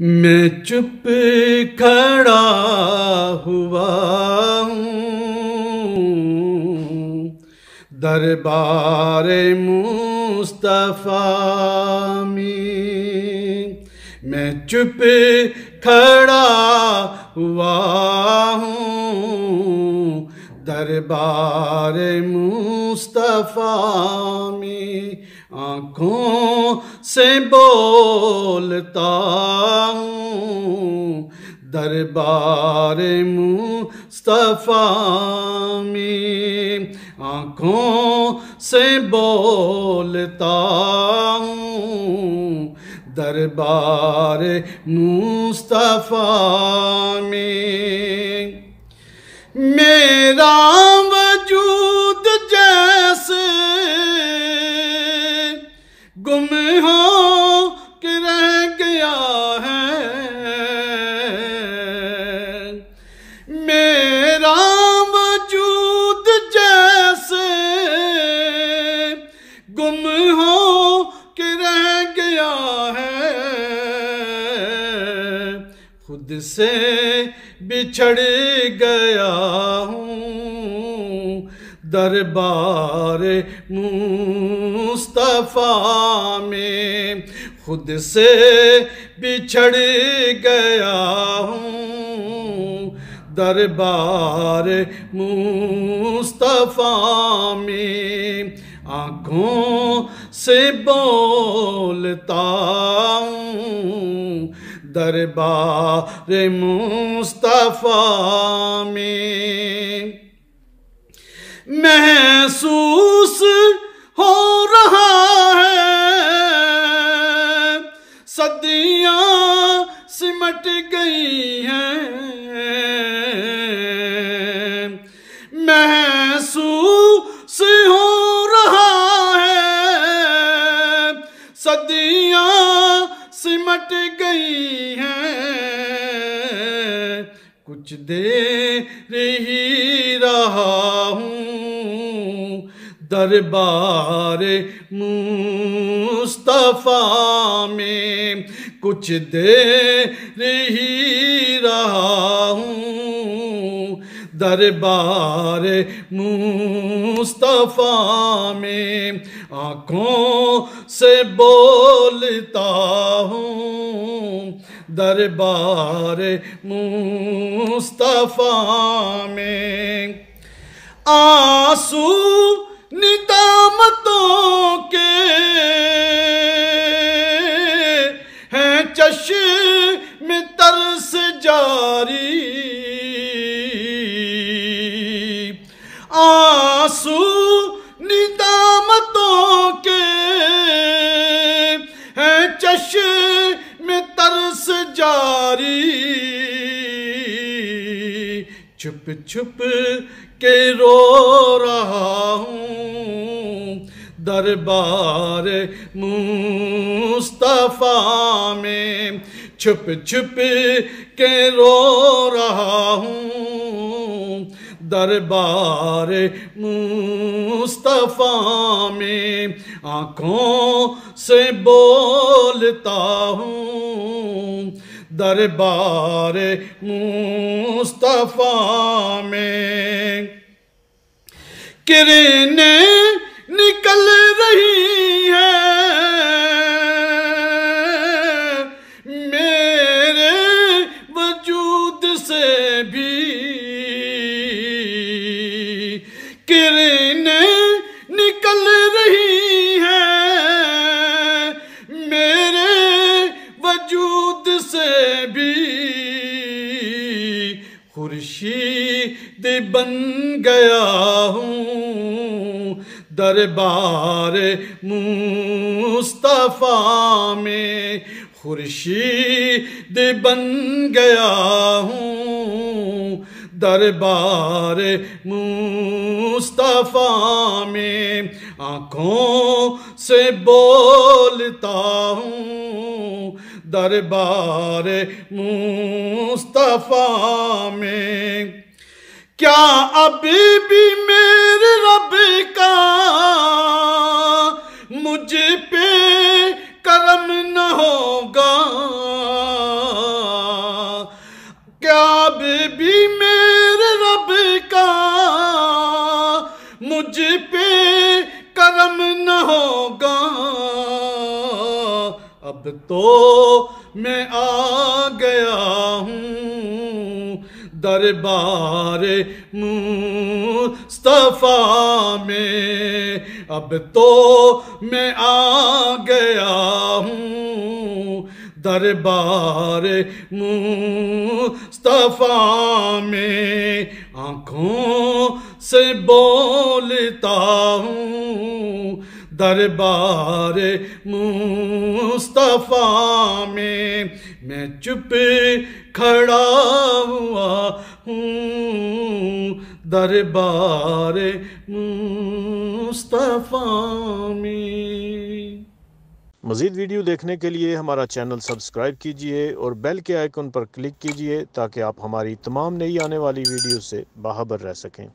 मैं चुप खड़ा हुआ हूँ। दरबार मुस्तफ़ा में मैं चुप खड़ा हुआ हूँ। दरबार मुस्तफ़ा में आँखों से बोलता हूँ। दरबार मुस्तफ़ा में आँखों से बोलता हूँ। दरबार मुस्तफ़ा में मेरा के रह गया है। मेरा वजूद जैसे गुम हो के रह गया है। खुद से बिछड़ गया दरबार मुस्तफ़ा में खुद से बिछड़ गया हूँ। दरबार मुस्तफ़ा में आँखों से बोलता हूँ। दरबार मुस्तफ़ा में महसूस हो रहा है। सदियाँ सिमट गई हैं। महसूस हो रहा है। सदियाँ सिमट गई हैं। कुछ देर ही रहा हूँ। दरबार मुस्तफ़ा में कुछ देर ही रहा हूँ। दरबार मुस्तफ़ा में आँखों से बोलता हूँ। दरबार मुस्तफ़ा में आँसू आँसू निदामतों के हैं चश में तरस जारी। छुप छुप के रो रहा हूँ दरबार मुस्तफ़ा में। छुप छुप के रो रहा हूँ दरबार मुस्तफ़ा में आँखों से बोलता हूँ। दरबार मुस्तफ़ा में किरणें निकल रही है। मेरे वजूद से भी खुर्शीद बन गया हूँ। दरबार मुस्तफ़ा में खुर्शीद बन गया हूँ। दरबार मुस्तफ़ा में आँखों से बोलता हूँ। दरबार मुस्तफ़ा में। क्या अभी भी मेरे रब का मुझे पे करम न होगा? क्या अभी भी मेरे रब का मुझ पे अब तो मैं आ गया हूँ। दरबार मुस्तफ़ा में अब तो मैं आ गया हूँ। दरबार मुस्तफ़ा में आँखों से बोलता हूँ। दरबार मुस्तफ़ा में मैं चुप खड़ा हुआ हूँ। दरबार मुस्तफ़ा में। मज़ीद वीडियो देखने के लिए हमारा चैनल सब्सक्राइब कीजिए और बेल के आइकन पर क्लिक कीजिए ताकि आप हमारी तमाम नई आने वाली वीडियो से बाहबर रह सकें।